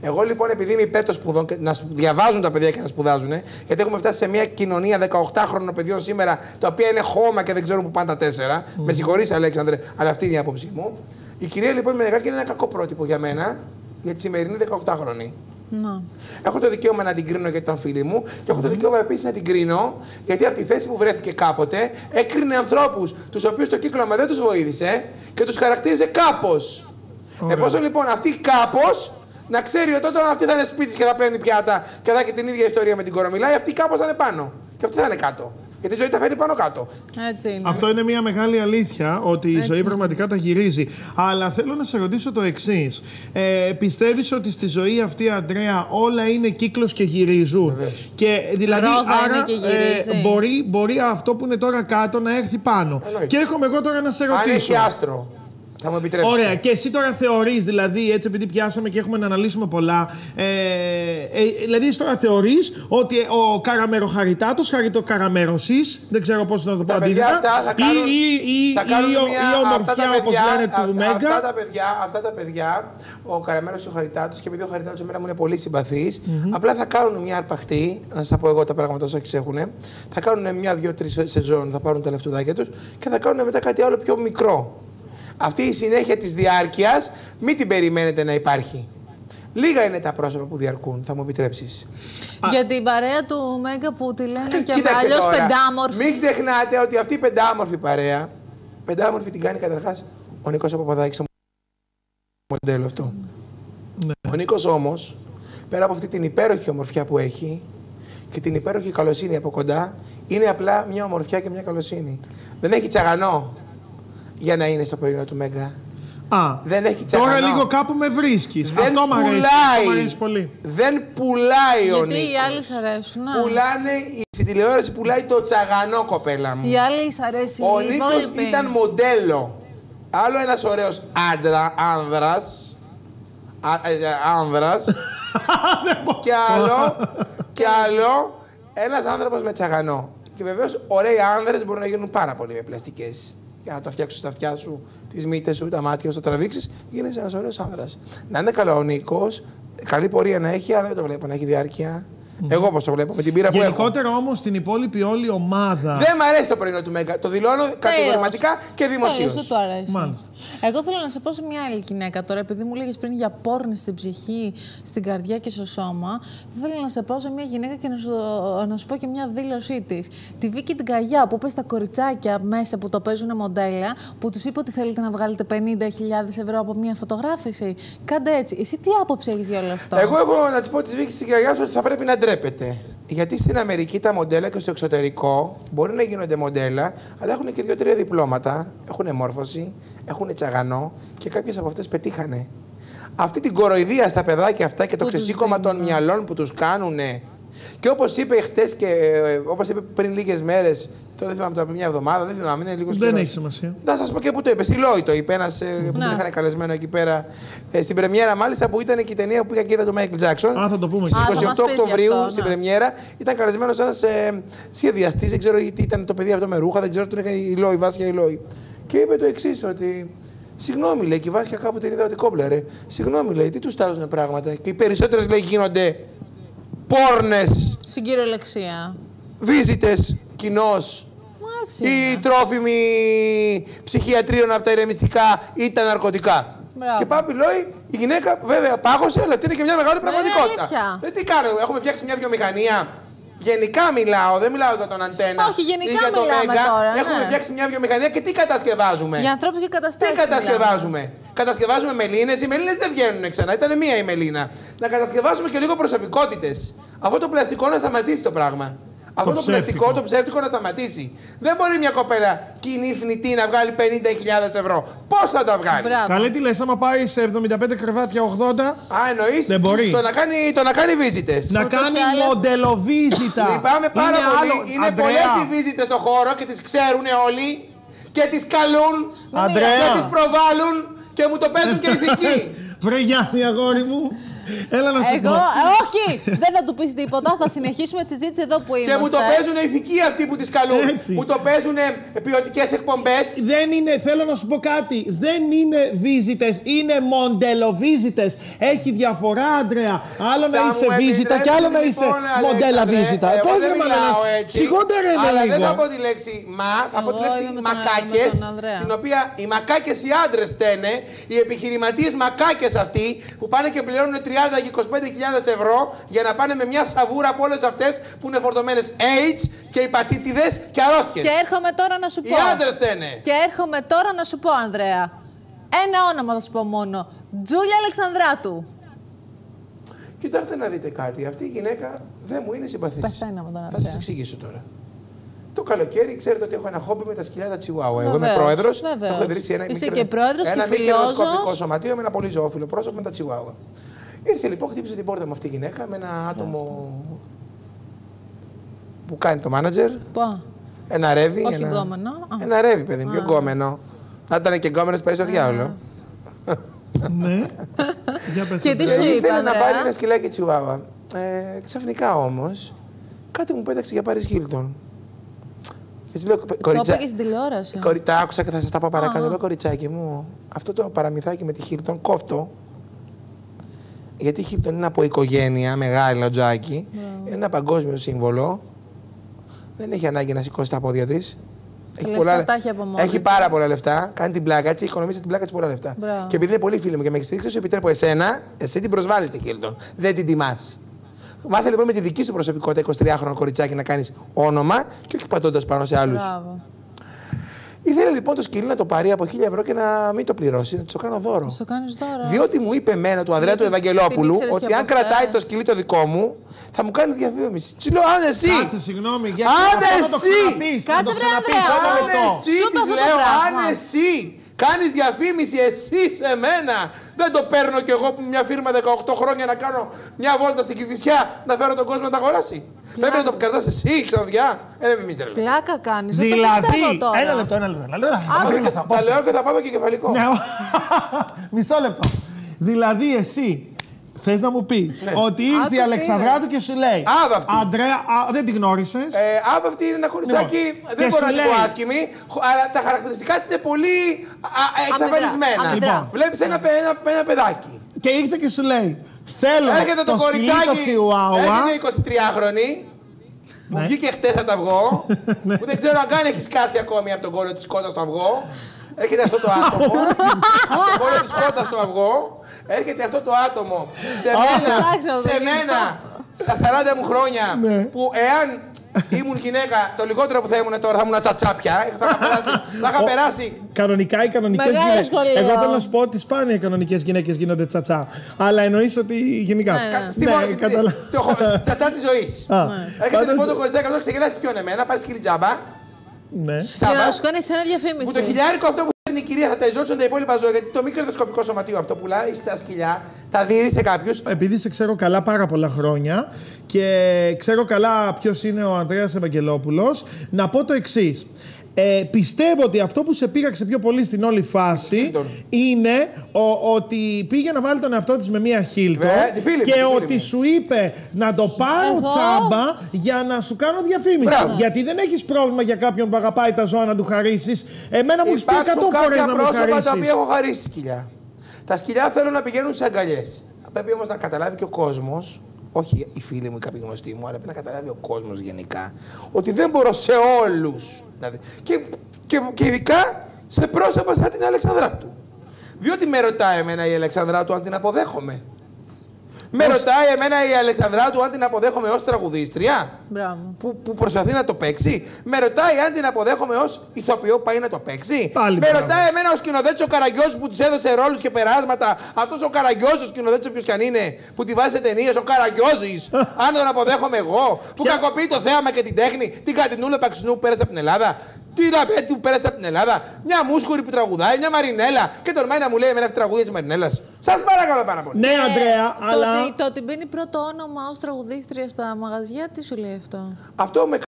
Εγώ λοιπόν, επειδή είμαι υπέρ των σπουδών, και να σπου- διαβάζουν τα παιδιά και να σπουδάζουν, γιατί έχουμε φτάσει σε μια κοινωνία 18χρονων παιδιών σήμερα, τα οποία είναι χώμα και δεν ξέρουν που πάνε τα τέσσερα. Με συγχωρείς Αλέξανδρε, αλλά αυτή είναι η άποψή μου. Η κυρία λοιπόν Μενεγάκη είναι ένα κακό πρότυπο για μένα, για τη σημερινή 18χρονη. Να. Έχω το δικαίωμα να την κρίνω γιατί ήταν φίλη μου και έχω το δικαίωμα επίσης να την κρίνω γιατί από τη θέση που βρέθηκε κάποτε έκρινε ανθρώπους τους οποίους το κύκλωμα δεν τους βοήθησε και τους χαρακτήριζε κάπως. Εφόσον λοιπόν αυτή κάπως να ξέρει ότι όταν αυτή θα είναι σπίτι της και θα παίρνει πιάτα και θα έχει την ίδια ιστορία με την κορομιλάη, αυτή κάπως θα είναι πάνω. Και αυτή θα είναι κάτω. Γιατί η ζωή τα φέρνει πάνω κάτω. Έτσι είναι. Αυτό είναι μια μεγάλη αλήθεια ότι η ζωή πραγματικά τα γυρίζει. Αλλά θέλω να σε ρωτήσω το εξής. Ε, Πιστεύεις ότι στη ζωή αυτή, Αντρέα, όλα είναι κύκλος και γυρίζουν; Και δηλαδή, Ρόζα άρα είναι και γυρίζει. μπορεί, μπορεί αυτό που είναι τώρα κάτω να έρθει πάνω; Εννοείται. Και έρχομαι εγώ τώρα να σε Αν ρωτήσω. έχει άστρο, θα μου επιτρέψει. Ωραία, και εσύ τώρα θεωρείς, δηλαδή, έτσι επειδή πιάσαμε και έχουμε να αναλύσουμε πολλά. Ε, ε, δηλαδή, εσύ τώρα θεωρείς ότι ο καραμεροχαριτάτος, χαριτοκαραμέρωσης, δεν ξέρω πώς να το πω Τα παιδιά αντίθετα, αυτά θα ή, κάνουν, ή, ή, θα ή, κάνουν ο- μια, ή η αυτά τα ομορφιά, όπως παιδιά, λένε, του αυ- Μέγκα. Αυτά τα παιδιά, αυτά τα παιδιά ο Καραμένο και ο Χαριτάτος, και επειδή ο Χαριτάτος εμένα μου είναι πολύ συμπαθής, απλά θα κάνουν μια αρπαχτή, να σας πω εγώ τα πράγματα όσο έχουν. Θα κάνουν μια-δύο-τρει σεζόν, θα πάρουν τα λεφτουδάκια τους και θα κάνουν μετά κάτι άλλο πιο μικρό. Αυτή η συνέχεια της διάρκειας, μην την περιμένετε να υπάρχει. Λίγα είναι τα πρόσωπα που διαρκούν, θα μου επιτρέψεις. Για την παρέα του Μέγκα που τη λένε και Κοίταξε αλλιώς τώρα, πεντάμορφη. Μην ξεχνάτε ότι αυτή η πεντάμορφη παρέα, πεντάμορφη την κάνει καταρχάς ο Νίκος Παπαδάκης στο μοντέλο αυτό. Ναι. Ο Νίκος όμως, πέρα από αυτή την υπέροχη ομορφιά που έχει και την υπέροχη καλοσύνη από κοντά, είναι απλά μια ομορφιά και μια καλοσύνη. Δεν έχει τσαγανό για να είναι στο πρωινό του Μέγκα. Α, Δεν έχει τώρα τσαγανό. λίγο κάπου με βρίσκεις. Δεν Αυτό μ' αρέσει. Αυτό μ' πουλάει. αρέσει πολύ. Δεν πουλάει ο Γιατί οι Νίκος. άλλοι σ' αρέσουν. να. Πουλάνε, η- στην τηλεόραση πουλάει το τσαγανό, κοπέλα μου. Οι άλλοι σ' αρέσει. Ο η Νίκος υπόλοιπη. ήταν μοντέλο. Άλλο ένας ωραίος άντρα, άνδρας. Α, ε, ε, άνδρας. και άλλο, και άλλο, ένας άνθρωπος με τσαγανό. Και βεβαίως ωραίοι άνδρες μπορούν να γίνουν πάρα πολύ με πλαστικές. Για να το φτιάξεις στα αυτιά σου, τις μύτες σου, τα μάτια σου, τα τραβήξεις, γίνεσαι ένας ωραίος άνδρας. Να είναι καλό ο Νίκος, καλή πορεία να έχει, αλλά δεν το βλέπω να έχει διάρκεια. Εγώ πώς το βλέπω, με την πείρα που έχω. Γενικότερα όμως στην υπόλοιπη όλη ομάδα. Δεν μ' αρέσει το πρωινό του Μέγκα. Το δηλώνω κατηγορηματικά και δημοσίως. Τέλος, δεν του αρέσει. Μάλιστα. Εγώ θέλω να σε πω σε μια άλλη γυναίκα τώρα, επειδή μου λέγες πριν για πόρνη στην ψυχή, στην καρδιά και στο σώμα. Θέλω να σε πω σε μια γυναίκα και να σου, να σου πω και μια δήλωσή της. Τη Βίκη την Καγιά που είπε στα κοριτσάκια μέσα που το παίζουν μοντέλα, που τους είπε ότι θέλετε να βγάλετε 50.000 ευρώ από μια φωτογράφηση. Κάντε έτσι. Εσύ τι άποψη έχεις για όλο αυτό; Εγώ έχω να της πω της Βίκη στην καρδιά σου ότι θα πρέπει να ντρέπεται. Γιατί στην Αμερική τα μοντέλα και στο εξωτερικό μπορεί να γίνονται μοντέλα, αλλά έχουν και δύο-τρία διπλώματα. Έχουν μόρφωση, έχουν τσαγανό και κάποιες από αυτές πετύχανε. Αυτή την κοροϊδία στα παιδάκια αυτά και το Που τους ξεσήκωμα των δίνουν. μυαλών που τους κάνουν. Και όπως είπε χτες και όπως είπε πριν λίγες μέρες, το δεν θυμάμαι τώρα πριν μια εβδομάδα, δεν θυμάμαι, είναι λίγο Δεν καιρός. έχει σημασία. Να σας πω και που το είπε. Στη Λόι το είπε. Ένας που τον Ναι. είχαν καλεσμένο εκεί πέρα. Ε, στην πρεμιέρα, μάλιστα, που ήταν και η ταινία που πήγα και είδα το Michael Jackson. Α, θα το πούμε. Α, θα Στι μας 28 πεις γι' Οκτωβρίου αυτό, στην ναι. πρεμιέρα ήταν καλεσμένος ένας ε, σχεδιαστής. Δεν ξέρω γιατί ήταν το παιδί αυτό με ρούχα, δεν ξέρω τον είχε η Λόι, Βάσια η Λόι. Και είπε το εξής, ότι. Συγγνώμη, λέει, και η Βάσια κάπου την είδα ότι κόμπλαρε. Συγγνώμη, λέει, τι τους τάζουν πράγματα. Και οι περισσότερες λέει γίνονται πόρνες, Στην κυριολεξία. βίζιτε κοινώ Μα έτσι. ή είναι. τρόφιμοι ψυχιατρίων από τα ηρεμιστικά ή τα ναρκωτικά. Μπράβο. Και πάπη λέει, η γυναίκα βέβαια πάγωσε, αλλά αυτή είναι και μια μεγάλη πραγματικότητα. αλήθεια. Ε, τι κάνω, έχουμε φτιάξει μια βιομηχανία. Γενικά μιλάω, δεν μιλάω για τον αντένα. Όχι, γενικά ή για το μιλάμε Μέγκα. τώρα, ναι. Έχουμε φτιάξει μια βιομηχανία και τι κατασκευάζουμε. Για ανθρώπους και Τι καταστάσει. κατασκευάζουμε. Κατασκευάζουμε μελίνες. Οι μελίνες δεν βγαίνουν ξανά. Ήταν μία η μελίνα. Να κατασκευάσουμε και λίγο προσωπικότητες. Αυτό το πλαστικό να σταματήσει το πράγμα. Αυτό το, ψεύτικο. πλαστικό, το ψεύτικο να σταματήσει. Δεν μπορεί μια κοπέλα κοινή θνητή να βγάλει 50.000 ευρώ. Πώς θα τα βγάλει; Μπράβο. Καλέ τι λες, άμα πάει σε 75 κρεβάτια 80, Α, εννοείς. Δεν μπορεί. Το να κάνει, το να κάνει visitors. να Ούτως κάνει ή άλλως- μοντελοβίζητα. Λυπάμαι πάρα Είναι πολύ. άλλο- Είναι Αντρέα, πολλές οι visitors στο χώρο και τις ξέρουν όλοι και τις καλούν Αντρέα. και τις προβάλλουν και μου το παίζουν και ηθικοί. Βρε Γιάννη, αγόρι μου. Έλα να σου Εγώ, πω. ε, όχι! Δεν θα του πεις τίποτα. Θα συνεχίσουμε τη συζήτηση εδώ που είμαστε. Και μου το παίζουν ηθικοί αυτοί που τις καλούν. Έτσι. Μου το παίζουν ποιοτικές εκπομπές. Δεν είναι, θέλω να σου πω κάτι. Δεν είναι βίζιτες, είναι μοντελοβίζιτες. Έχει διαφορά, Αντρέα. Άλλο να Θα είσαι μου βίζιτα και άλλο να επιτρέψεις, είσαι λοιπόν, μοντέλα Αλέξανδρε, βίζιτα. εγώ Πες δεν ρε μιλάω μαλάκα. έτσι. Σιγότερα είναι Αλλά δεν λίγο. θα πω τη λέξη μα, θα πω τη Εγώ λέξη είμαι με τον- μακάκες. με τον Ανδρέα. Την οποία οι μακάκες οι άντρες στένε, οι επιχειρηματίες μακάκες αυτοί που πάνε και πληρώνουν 30 και 25.000 ευρώ για να πάνε με μια σαβούρα από όλες αυτές που είναι φορτωμένες AIDS και υπατήτηδες και αρρώστιες. Και έρχομαι τώρα να σου Οι πω. άντρες στένε. Και έρχομαι τώρα να σου πω, Ανδρέα. Ένα όνομα θα σου πω μόνο. Τζούλια Αλεξανδράτου. Κοιτάξτε να δείτε κάτι. Αυτή η γυναίκα δεν μου είναι συμπαθής. Πεθαίνω με τον Θα Ανδρέα. σας εξηγήσω τώρα. Το καλοκαίρι, ξέρετε ότι έχω ένα χόμπι με τα σκυλιά τα Τσιουάουα. Εγώ είμαι Βεβαίως, πρόεδρος. βεβαίως. Έχω ιδρύσει ένα Είσαι μικρό- και πρόεδρος ένα και μικροσκοπικό φιλόζωος. σωματείο με ένα πολύ ζωόφιλο πρόσωπο με τα Τσιουάουα. Ήρθε λοιπόν, χτύπησε την πόρτα μου αυτή η γυναίκα με ένα άτομο που κάνει το μάνατζερ. Πω. Ένα ρεύει. Όχι ένα... γκόμενο. Α. Ένα ρεύει, παιδί μου, πιο γκόμενο. Θα ήταν και γκόμενος, πάει στο διάολο. Ναι. Για πες, Και τι Αντρέα. σου Και είπε, ήθελε να Ανδρέα; πάρει ένα σκυλάκι τσιουάουα. Ε, ξαφνικά όμως, κάτι μου πέταξε για πάρει Χίλτον. Και του λέω, Το κοριτσα... είπα και στην τηλεόραση. κορι... Τα άκουσα και θα σας τα πω παρακάτω. Α. Λέω, κοριτσάκι μου, αυτό το παραμυθάκι με τη Χίλτον κόφτω. Γιατί η Χίλτον είναι από οικογένεια, μεγάλη λατζάκι. Είναι ένα παγκόσμιο σύμβολο. Δεν έχει ανάγκη να σηκώσει τα πόδια της. λεφτά τα έχει από μόνη έχει της. πάρα πολλά λεφτά. Κάνει την πλάκα τη, οικονομήσει την πλάκα της πολλά λεφτά. Μπράβο. Και επειδή είναι πολύ φίλη μου και με έχεις στηρίξει, σου επιτρέπω εσένα, εσύ την προσβάλλεις τη Χίλτον. Δεν την τιμάς. Μάθε λοιπόν με τη δική σου προσωπικότητα 23χρονο κοριτσάκι να κάνεις όνομα και όχι πατώντας πάνω σε άλλους. Μπράβο. Ήθελε λοιπόν το σκυλί να το πάρει από 1000 ευρώ και να μην το πληρώσει, να της το κάνω δώρο. Στο κάνεις τώρα. Διότι μου είπε εμένα του Ανδρέα του Γιατί Ευαγγελόπουλου την ήξερες ότι και αν από κρατάει χθες. το σκυλί το δικό μου, θα μου κάνει διαφήμιση. Του λέω, αν εσύ! Κάτσε, συγγνώμη. Για Άντε αυτό να το εσύ! ξαναπείς, να Κάτσε, το βρε, ξαναπείς, Ανδρέα. ένα Αν λεπτό. εσύ Σου είπα της αυτό το λέω, πράγμα. αν εσύ κάνεις διαφήμιση εσύ σε μένα, δεν το παίρνω κι εγώ που μια φίρμα 18 χρόνια να κάνω μια βόλτα στην Κηφισιά να φέρω τον κόσμο να τα αγοράσει. Πρέπει να το κρατάς εσύ, ξαναδιά. Ε, δεν μην τρελαίνεις. Πλάκα κάνεις. Δηλαδή, ένα λεπτό, ένα λεπτό. ένα λεπτό. Άντε, Ένα λεπτό. Τα λέω και θα πάω και κεφαλικό. Ναι, Μισό λεπτό. Δηλαδή, εσύ θες να μου πεις ότι ήρθε Άκου η τι Αλεξανδράτου και σου λέει. Άβαυτη. Αντρέα, α, δεν τη γνώρισες. Ε, Άβα αυτή είναι ένα κοριτσάκι, Λοιπόν, δεν και μπορώ σου να την πω λέει- άσχημη, χω- αλλά τα χαρακτηριστικά της είναι πολύ α, α, εξαφανισμένα. αμυντρά. Λοιπόν. Βλέπεις ένα, παι- ένα, ένα παιδάκι. Και ήρθε και σου λέει. Θέλω Έρχεται το, το σκυλί το κοριτσάκι, τσιουάουα. έρχεται 23χρονη, που Ναι. βγήκε χτες από το αυγό, που δεν ξέρω αν καν έχει σκάσει ακόμη από τον κόλλο της κότας στο αυγό. Έρχεται αυτό το άτομο, από τον κόλλο της κότας στο αυγό, έρχεται αυτό το άτομο σε μένα, ψάξω, σε δεν μένα, στα 40 μου χρόνια, Ναι. που εάν ήμουν γυναίκα, το λιγότερο που θα ήμουν τώρα θα ήμουν τσατσάπια, θα είχα περάσει, θα είχα περάσει Κανονικά οι κανονικές Μεγάλο γυναίκε. σχολείο. Εγώ θέλω να σου πω ότι σπάνια οι κανονικές γυναίκες γίνονται τσατσά. Αλλά εννοείς ότι γενικά. Ναι, ναι. Στη Ναι, μόρφη, καταλα- στο χω- στη τσατσά της ζωής. Α, Έρχεται πάντως- λοιπόν το κοριτσάκι αυτό, ξεκινάει πιο εμένα, πάρεις σκυλί τζάμπα. Ναι. Για Τσάμπα. να σου κάνει ένα Που το διαφήμιση. χιλιάρικο αυτό που παίρνει η κυρία θα τα εζώξουν τα υπόλοιπα ζώα. Γιατί το μη κερδοσκοπικό σωματείο αυτό πουλάει στα σκυλιά, τα δίδει σε κάποιου. Επειδή σε ξέρω καλά πάρα πολλά χρόνια και ξέρω καλά ποιος είναι ο Ανδρέας Ευαγγελόπουλος, να πω το εξής. Ε, πιστεύω ότι αυτό που σε πήραξε πιο πολύ στην όλη φάση Hilton. είναι ο, ότι πήγε να βάλει τον εαυτό της με μία Χίλτον Ε, τη φίλη μου, και τη φίλη ότι μου. σου είπε να το πάρω Εγώ; τσάμπα για να σου κάνω διαφήμιση. Μπράβο. Γιατί δεν έχεις πρόβλημα για κάποιον που αγαπάει τα ζώα να του χαρίσεις. Εμένα μου έχεις πει 100 Υπάρχουν φορές κάποια να μου πρόσωπα τα χαρίσεις. οποία έχω χαρίσει σκυλιά. Τα σκυλιά θέλουν να πηγαίνουν σε αγκαλιές. Πρέπει όμως να καταλάβει και ο κόσμος, όχι οι φίλοι μου ή κάποιοι γνωστοί μου, αλλά πρέπει να καταλάβει ο κόσμος γενικά, ότι δεν μπορώ σε όλους. Δηλαδή, και, και, και ειδικά σε πρόσωπα σαν την Αλεξανδράτου. Διότι με ρωτάει εμένα η Αλεξανδράτου αν την αποδέχομαι. Με ρωτάει εμένα η Αλεξανδράτου αν την αποδέχομαι ως τραγουδίστρια Μπράβο. που, που προσπαθεί να το παίξει. Με ρωτάει αν την αποδέχομαι ως ηθοποιό που πάει να το παίξει. Πάλι με μπράβο. ρωτάει εμένα ο σκηνοθέτης ο Καραγκιόζη που τη έδωσε ρόλους και περάσματα. Αυτός ο Καραγκιόζη, ο σκηνοθέτης όποιο κι αν είναι, που τη βάζει σε ταινίες, ο Καραγκιόζης. αν τον αποδέχομαι εγώ, που Ποια- κακοποιεί το θέαμα και την τέχνη, την Κατινούλα Παξινού που πέρασε από την Ελλάδα. Τι Λαπέτη που πέρασε από την Ελλάδα, μια μούσκουρη που τραγουδάει, μια Μαρινέλα και τολμάει να μου λέει εμένα αυτή τη τραγουδία της Μαρινέλας. Σας παρακαλώ πάρα πολύ. Ναι, Αντρέα, Ε, Το αλλά... ότι- Το ότι μπαίνει πρώτο όνομα ως τραγουδίστρια στα μαγαζιά, τι σου λέει αυτό; Αυτό με